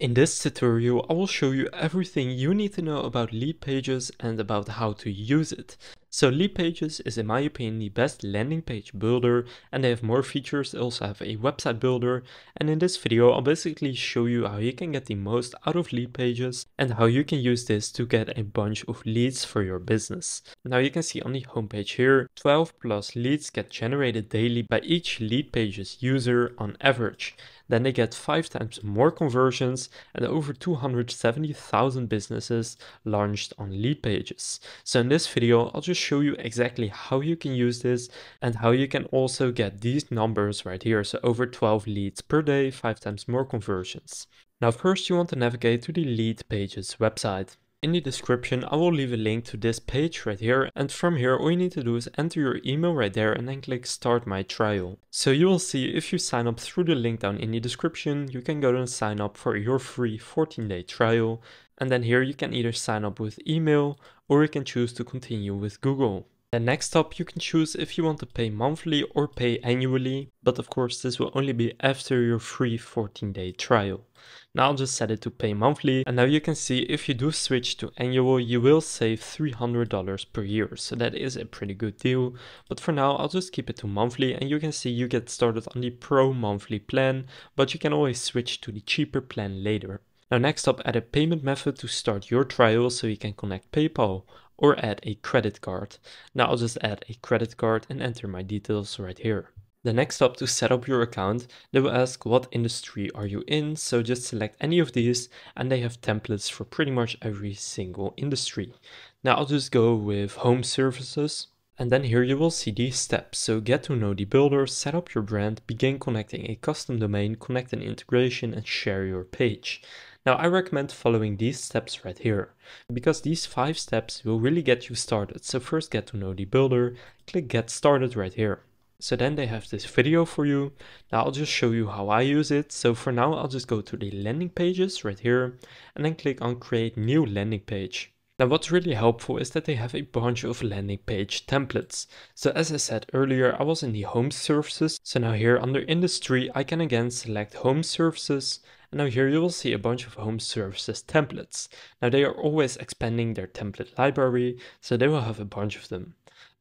In this tutorial, I will show you everything you need to know about Leadpages and about how to use it. So Leadpages is in my opinion the best landing page builder and they have more features, they also have a website builder and in this video I'll basically show you how you can get the most out of Leadpages and how you can use this to get a bunch of leads for your business. Now you can see on the homepage here, 12 plus leads get generated daily by each Leadpages user on average then they get 5 times more conversions and over 270,000 businesses launched on Leadpages. So in this video, I'll just show you exactly how you can use this and how you can also get these numbers right here. So over 12 leads per day, 5 times more conversions. Now first you want to navigate to the Leadpages website. In the description I will leave a link to this page right here and from here all you need to do is enter your email right there and then click start my trial. So you will see if you sign up through the link down in the description you can go and sign up for your free 14 day trial and then here you can either sign up with email or you can choose to continue with Google. And next up you can choose if you want to pay monthly or pay annually, but of course this will only be after your free 14 day trial. Now I'll just set it to pay monthly and now you can see if you do switch to annual you will save $300 per year so that is a pretty good deal but for now I'll just keep it to monthly and you can see you get started on the pro monthly plan but you can always switch to the cheaper plan later. Now next up add a payment method to start your trial so you can connect PayPal or add a credit card. Now I'll just add a credit card and enter my details right here. The next step to set up your account, they will ask what industry are you in, so just select any of these and they have templates for pretty much every single industry. Now I'll just go with home services and then here you will see these steps. So get to know the builder, set up your brand, begin connecting a custom domain, connect an integration and share your page. Now I recommend following these steps right here because these five steps will really get you started. So first get to know the builder, click get started right here. So then they have this video for you. Now I'll just show you how I use it. So for now, I'll just go to the landing pages right here and then click on create new landing page. Now what's really helpful is that they have a bunch of landing page templates. So as I said earlier, I was in the home services. So now here under industry, I can again select home services. And now here you will see a bunch of home services templates. Now they are always expanding their template library, so they will have a bunch of them.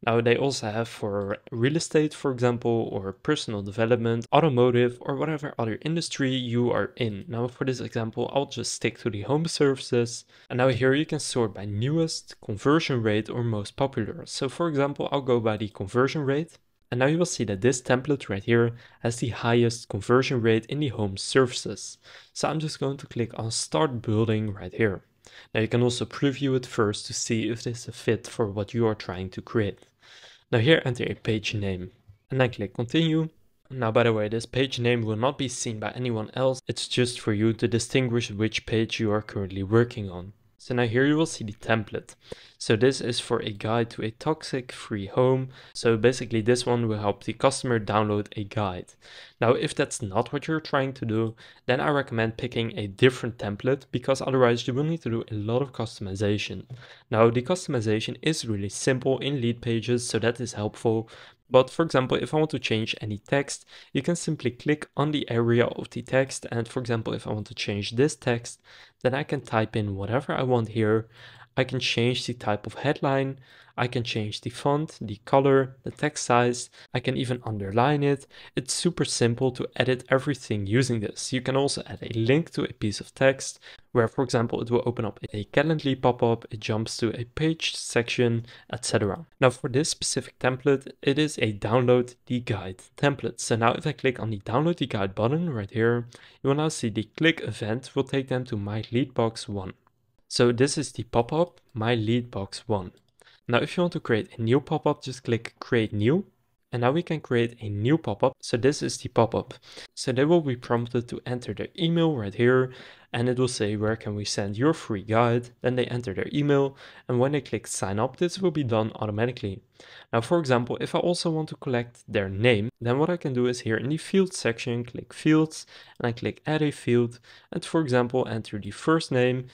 Now they also have for real estate, for example, or personal development, automotive, or whatever other industry you are in. Now for this example, I'll just stick to the home services. And now here you can sort by newest, conversion rate, or most popular. So for example, I'll go by the conversion rate. And now you will see that this template right here has the highest conversion rate in the home services. So I'm just going to click on start building right here. Now you can also preview it first to see if this is a fit for what you are trying to create. Now here enter a page name and then click continue. Now by the way, this page name will not be seen by anyone else, it's just for you to distinguish which page you are currently working on. So now here you will see the template. So this is for a guide to a toxic free home. So basically this one will help the customer download a guide. Now if that's not what you're trying to do, then I recommend picking a different template because otherwise you will need to do a lot of customization. Now the customization is really simple in Leadpages so that is helpful. But for example, if I want to change any text, you can simply click on the area of the text. And for example, if I want to change this text, then I can type in whatever I want here. I can change the type of headline. I can change the font, the color, the text size. I can even underline it. It's super simple to edit everything using this. You can also add a link to a piece of text where, for example, it will open up a Calendly pop-up, it jumps to a page section, etc. Now for this specific template, it is a download the guide template. So now if I click on the download the guide button right here, you will now see the click event will take them to my lead box one. So this is the pop-up, my lead box one. Now if you want to create a new pop-up, just click create new. And now we can create a new pop-up. So this is the pop-up. So they will be prompted to enter their email right here. And it will say, where can we send your free guide? Then they enter their email. And when they click sign up, this will be done automatically. Now, for example, if I also want to collect their name, then what I can do is here in the field section, click fields and I click add a field. And for example, enter the first name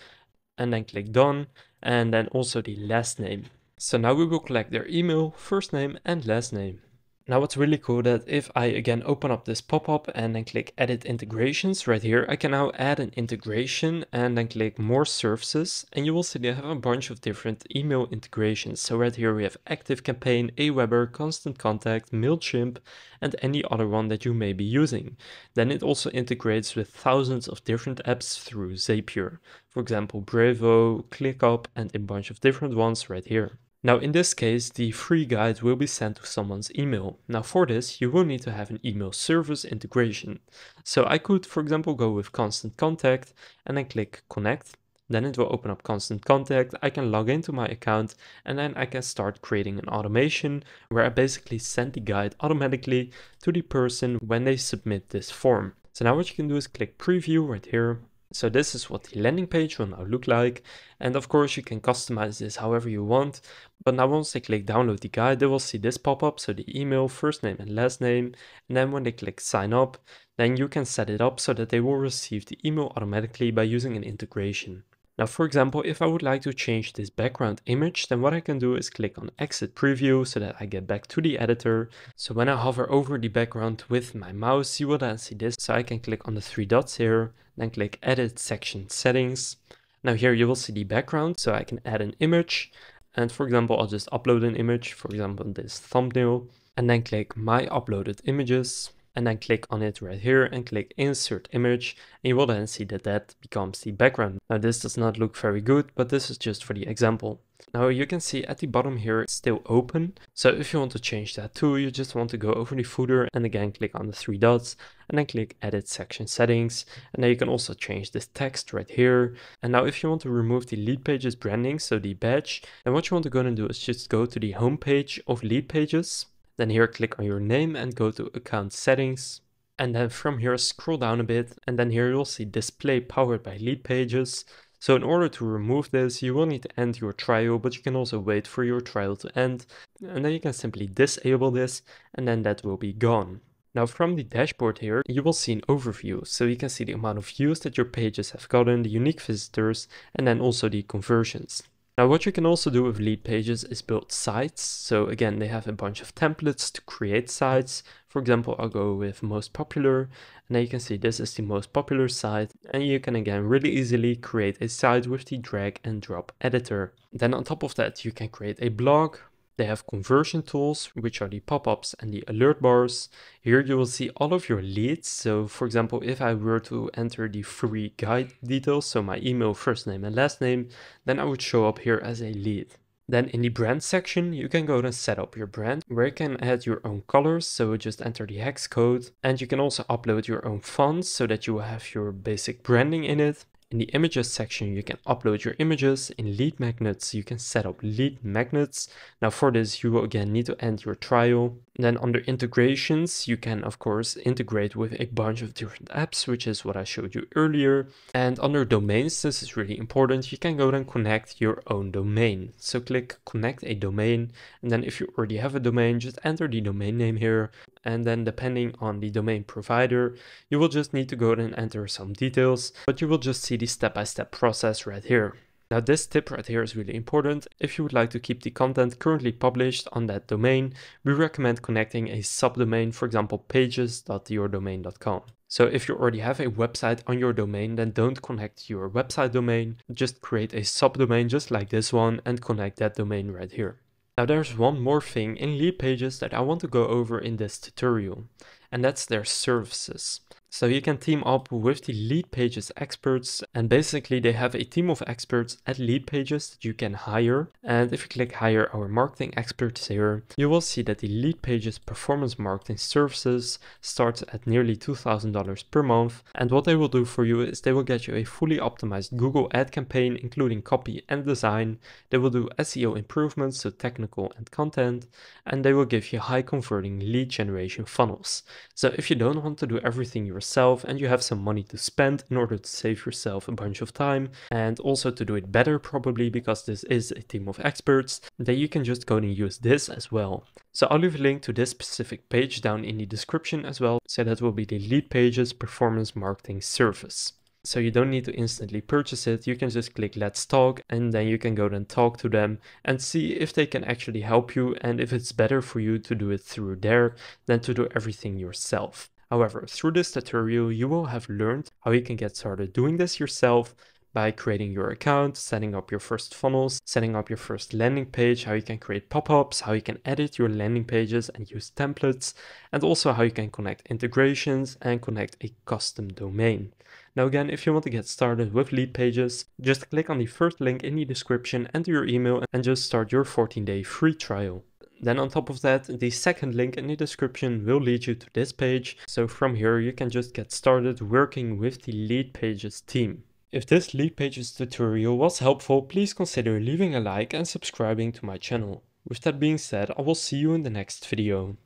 and then click done and then also the last name. So now we will collect their email, first name and last name. Now what's really cool that if I again open up this pop-up and then click edit integrations right here, I can now add an integration and then click more services and you will see they have a bunch of different email integrations. So right here we have ActiveCampaign, Aweber, Constant Contact, MailChimp and any other one that you may be using. Then it also integrates with thousands of different apps through Zapier. For example, Brevo, ClickUp and a bunch of different ones right here. Now in this case, the free guide will be sent to someone's email. Now for this, you will need to have an email service integration. So I could, for example, go with Constant Contact and then click Connect. Then it will open up Constant Contact. I can log into my account and then I can start creating an automation where I basically send the guide automatically to the person when they submit this form. So now what you can do is click preview right here so this is what the landing page will now look like. And of course you can customize this however you want. But now once they click download the guide, they will see this pop up. So the email, first name and last name. And then when they click sign up, then you can set it up so that they will receive the email automatically by using an integration. Now, for example, if I would like to change this background image, then what I can do is click on exit preview so that I get back to the editor. So when I hover over the background with my mouse, you will then see this. So I can click on the three dots here, then click edit section settings. Now here you will see the background, so I can add an image. And for example, I'll just upload an image, for example, this thumbnail, and then click my uploaded images and then click on it right here and click insert image and you will then see that that becomes the background. Now this does not look very good but this is just for the example. Now you can see at the bottom here it's still open so if you want to change that too you just want to go over the footer and again click on the three dots and then click edit section settings and now you can also change this text right here and now if you want to remove the Leadpages branding so the badge then what you want to go and do is just go to the home page of Leadpages then here click on your name and go to account settings. And then from here scroll down a bit and then here you'll see display powered by Leadpages. So in order to remove this, you will need to end your trial, but you can also wait for your trial to end. And then you can simply disable this and then that will be gone. Now from the dashboard here, you will see an overview. So you can see the amount of views that your pages have gotten, the unique visitors, and then also the conversions. Now what you can also do with Leadpages is build sites. So again, they have a bunch of templates to create sites. For example, I'll go with most popular and then you can see this is the most popular site and you can again really easily create a site with the drag and drop editor. Then on top of that, you can create a blog they have conversion tools, which are the pop-ups and the alert bars. Here you will see all of your leads. So for example, if I were to enter the free guide details, so my email, first name and last name, then I would show up here as a lead. Then in the brand section, you can go and set up your brand where you can add your own colors. So just enter the hex code and you can also upload your own fonts so that you have your basic branding in it. In the images section, you can upload your images. In lead magnets, you can set up lead magnets. Now for this, you will again need to end your trial. Then under integrations, you can of course integrate with a bunch of different apps, which is what I showed you earlier. And under domains, this is really important. You can go and connect your own domain. So click connect a domain. And then if you already have a domain, just enter the domain name here and then depending on the domain provider, you will just need to go and enter some details, but you will just see the step-by-step -step process right here. Now this tip right here is really important. If you would like to keep the content currently published on that domain, we recommend connecting a subdomain, for example, pages.yourdomain.com. So if you already have a website on your domain, then don't connect your website domain. Just create a subdomain just like this one and connect that domain right here. Now there's one more thing in Leadpages that I want to go over in this tutorial, and that's their services. So you can team up with the Leadpages experts and basically they have a team of experts at Leadpages that you can hire. And if you click hire our marketing experts here, you will see that the Leadpages performance marketing services starts at nearly $2,000 per month. And what they will do for you is they will get you a fully optimized Google ad campaign, including copy and design. They will do SEO improvements, so technical and content, and they will give you high converting lead generation funnels. So if you don't want to do everything yourself, yourself and you have some money to spend in order to save yourself a bunch of time and also to do it better probably because this is a team of experts, then you can just go and use this as well. So I'll leave a link to this specific page down in the description as well. So that will be the Leadpages performance marketing service. So you don't need to instantly purchase it, you can just click let's talk and then you can go and talk to them and see if they can actually help you and if it's better for you to do it through there than to do everything yourself. However, through this tutorial you will have learned how you can get started doing this yourself by creating your account, setting up your first funnels, setting up your first landing page, how you can create pop-ups, how you can edit your landing pages and use templates, and also how you can connect integrations and connect a custom domain. Now again, if you want to get started with Leadpages, just click on the first link in the description, enter your email and just start your 14-day free trial. Then on top of that, the second link in the description will lead you to this page. So from here, you can just get started working with the Leadpages team. If this Leadpages tutorial was helpful, please consider leaving a like and subscribing to my channel. With that being said, I will see you in the next video.